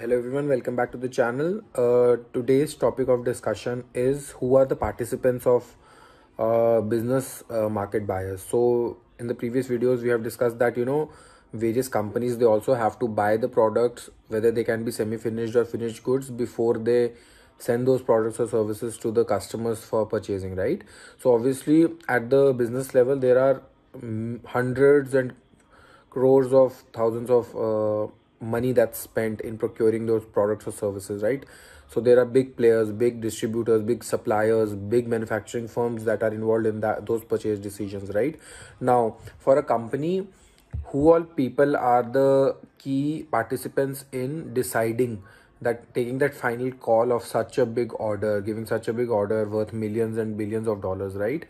Hello everyone, welcome back to the channel. Uh, today's topic of discussion is who are the participants of uh, business uh, market buyers. So in the previous videos we have discussed that you know various companies they also have to buy the products whether they can be semi-finished or finished goods before they send those products or services to the customers for purchasing right so obviously at the business level there are um, hundreds and crores of thousands of uh, money that's spent in procuring those products or services right? So there are big players big distributors big suppliers big manufacturing firms that are involved in that those purchase decisions right? Now for a company who all people are the key participants in deciding that taking that final call of such a big order giving such a big order worth millions and billions of dollars right?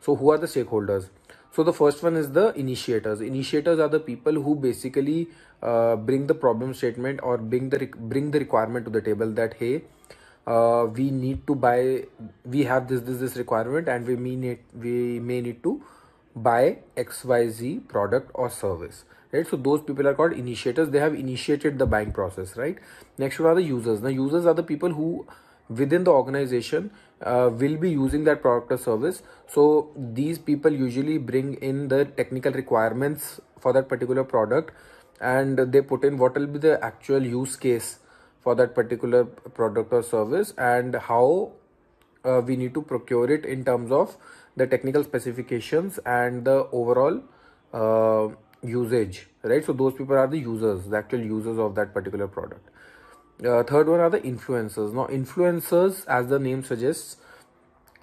So who are the stakeholders so the first one is the initiators. Initiators are the people who basically uh, bring the problem statement or bring the bring the requirement to the table that hey uh, we need to buy we have this this this requirement and we may need we may need to buy xyz product or service right? So those people are called initiators. They have initiated the buying process right? Next one are the users. The users are the people who within the organization uh, will be using that product or service. So these people usually bring in the technical requirements for that particular product and they put in what will be the actual use case for that particular product or service and how uh, we need to procure it in terms of the technical specifications and the overall uh, usage right? So those people are the users the actual users of that particular product uh, third one are the influencers. Now influencers as the name suggests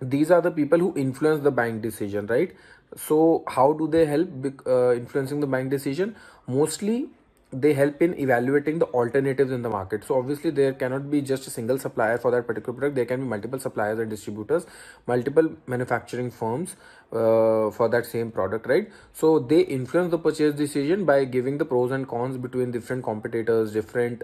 these are the people who influence the bank decision right? So how do they help uh, influencing the bank decision? Mostly they help in evaluating the alternatives in the market. So obviously there cannot be just a single supplier for that particular product. There can be multiple suppliers and distributors multiple manufacturing firms uh, for that same product right? So they influence the purchase decision by giving the pros and cons between different competitors different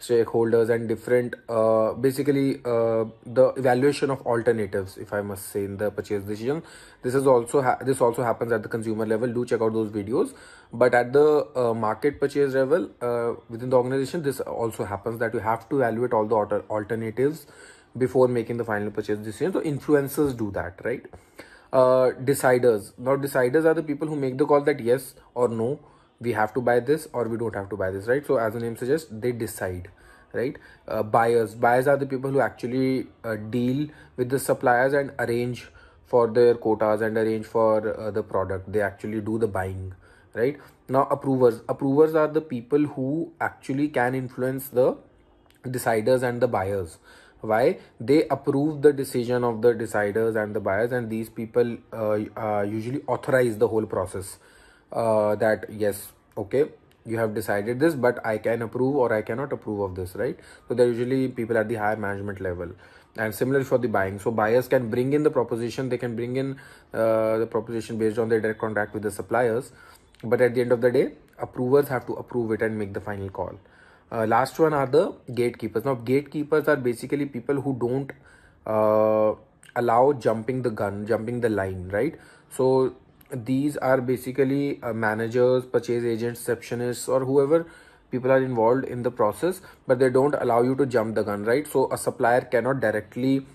stakeholders and different uh, basically uh, the evaluation of alternatives if i must say in the purchase decision. This is also this also happens at the consumer level. Do check out those videos. But at the uh, market purchase level uh, within the organization this also happens that you have to evaluate all the alter alternatives before making the final purchase decision. So influencers do that right? Uh, deciders. Now deciders are the people who make the call that yes or no we have to buy this or we don't have to buy this right? So as the name suggests they decide right? Uh, buyers. Buyers are the people who actually uh, deal with the suppliers and arrange for their quotas and arrange for uh, the product. They actually do the buying right? Now approvers. Approvers are the people who actually can influence the deciders and the buyers. Why? They approve the decision of the deciders and the buyers and these people uh, uh, usually authorize the whole process uh, that yes okay you have decided this but i can approve or i cannot approve of this right? So they're usually people at the higher management level. And similarly for the buying. So buyers can bring in the proposition they can bring in uh, the proposition based on their direct contact with the suppliers. But at the end of the day approvers have to approve it and make the final call. Uh, last one are the gatekeepers. Now gatekeepers are basically people who don't uh, allow jumping the gun jumping the line right? So these are basically uh, managers purchase agents receptionists or whoever people are involved in the process but they don't allow you to jump the gun right? So a supplier cannot directly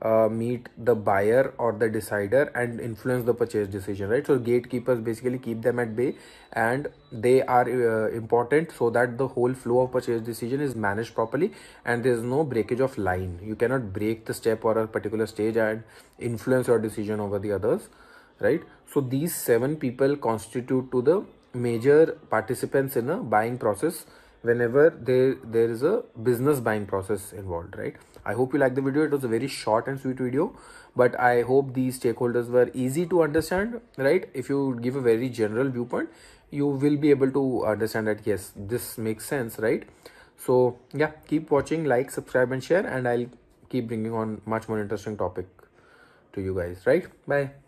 uh, meet the buyer or the decider and influence the purchase decision right? So gatekeepers basically keep them at bay and they are uh, important so that the whole flow of purchase decision is managed properly and there is no breakage of line. You cannot break the step or a particular stage and influence your decision over the others right? So these seven people constitute to the major participants in a buying process whenever there there is a business buying process involved right? I hope you like the video. It was a very short and sweet video but i hope these stakeholders were easy to understand right? If you give a very general viewpoint you will be able to understand that yes this makes sense right? So yeah keep watching like subscribe and share and i'll keep bringing on much more interesting topic to you guys right? Bye